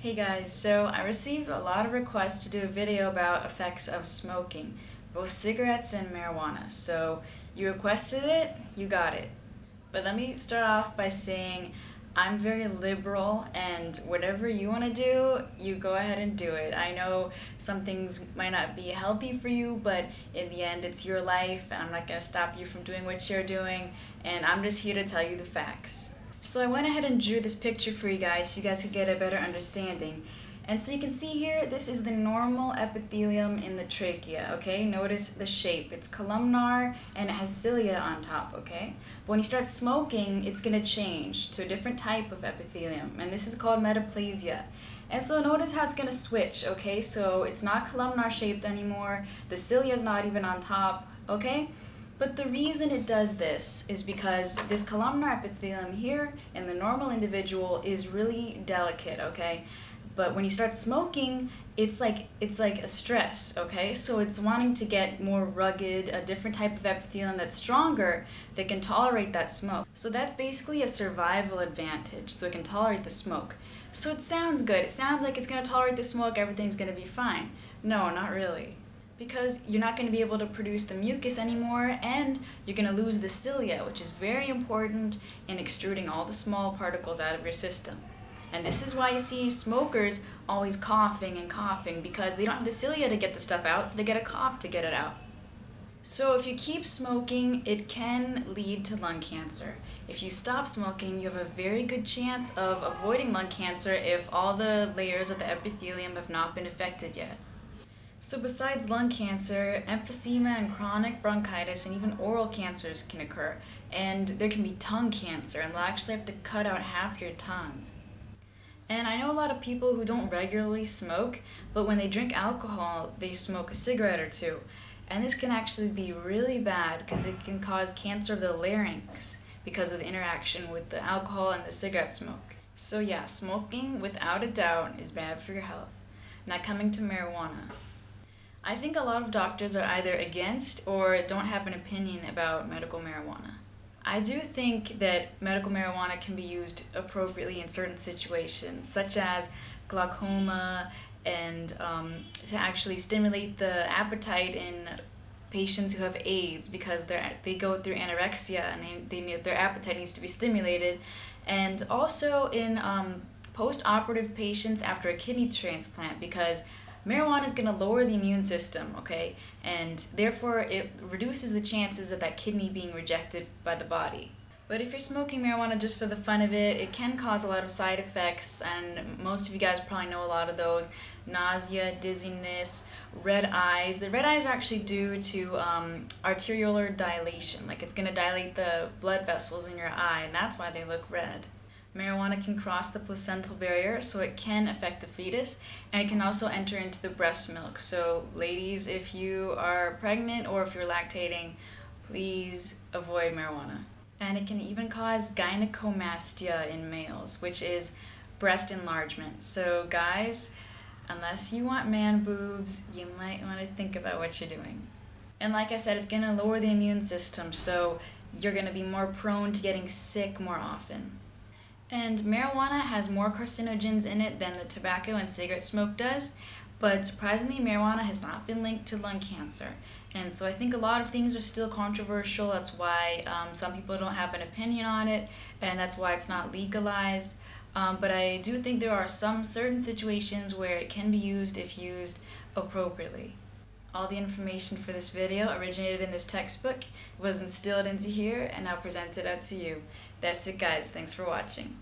Hey guys, so I received a lot of requests to do a video about effects of smoking, both cigarettes and marijuana. So you requested it, you got it. But let me start off by saying I'm very liberal and whatever you want to do, you go ahead and do it. I know some things might not be healthy for you, but in the end, it's your life and I'm not going to stop you from doing what you're doing. And I'm just here to tell you the facts. So I went ahead and drew this picture for you guys so you guys could get a better understanding. And so you can see here, this is the normal epithelium in the trachea, okay? Notice the shape. It's columnar and it has cilia on top, okay? But when you start smoking, it's gonna change to a different type of epithelium, and this is called metaplasia. And so notice how it's gonna switch, okay? So it's not columnar shaped anymore, the cilia is not even on top, okay? But the reason it does this is because this columnar epithelium here in the normal individual is really delicate, okay? But when you start smoking, it's like it's like a stress, okay? So it's wanting to get more rugged, a different type of epithelium that's stronger that can tolerate that smoke. So that's basically a survival advantage. So it can tolerate the smoke. So it sounds good. It sounds like it's going to tolerate the smoke, everything's going to be fine. No, not really because you're not going to be able to produce the mucus anymore and you're going to lose the cilia, which is very important in extruding all the small particles out of your system. And this is why you see smokers always coughing and coughing because they don't have the cilia to get the stuff out, so they get a cough to get it out. So if you keep smoking, it can lead to lung cancer. If you stop smoking, you have a very good chance of avoiding lung cancer if all the layers of the epithelium have not been affected yet. So besides lung cancer, emphysema and chronic bronchitis and even oral cancers can occur. And there can be tongue cancer, and they'll actually have to cut out half your tongue. And I know a lot of people who don't regularly smoke, but when they drink alcohol, they smoke a cigarette or two. And this can actually be really bad because it can cause cancer of the larynx because of the interaction with the alcohol and the cigarette smoke. So yeah, smoking without a doubt is bad for your health. Now coming to marijuana. I think a lot of doctors are either against or don't have an opinion about medical marijuana. I do think that medical marijuana can be used appropriately in certain situations, such as glaucoma and um, to actually stimulate the appetite in patients who have AIDS because they they go through anorexia and they, they their appetite needs to be stimulated, and also in um, post-operative patients after a kidney transplant because marijuana is going to lower the immune system, okay? And therefore, it reduces the chances of that kidney being rejected by the body. But if you're smoking marijuana just for the fun of it, it can cause a lot of side effects, and most of you guys probably know a lot of those nausea, dizziness, red eyes. The red eyes are actually due to um, arteriolar dilation, like it's going to dilate the blood vessels in your eye, and that's why they look red. Marijuana can cross the placental barrier, so it can affect the fetus, and it can also enter into the breast milk. So, ladies, if you are pregnant or if you're lactating, please avoid marijuana. And it can even cause gynecomastia in males, which is breast enlargement. So, guys, unless you want man boobs, you might want to think about what you're doing. And like I said, it's going to lower the immune system, so you're going to be more prone to getting sick more often. And marijuana has more carcinogens in it than the tobacco and cigarette smoke does, but surprisingly, marijuana has not been linked to lung cancer. And so I think a lot of things are still controversial. That's why um, some people don't have an opinion on it, and that's why it's not legalized. Um, but I do think there are some certain situations where it can be used if used appropriately. All the information for this video originated in this textbook, was instilled into here, and now presented out to you. That's it guys, thanks for watching.